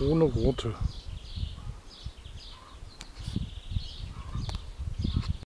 ohne rote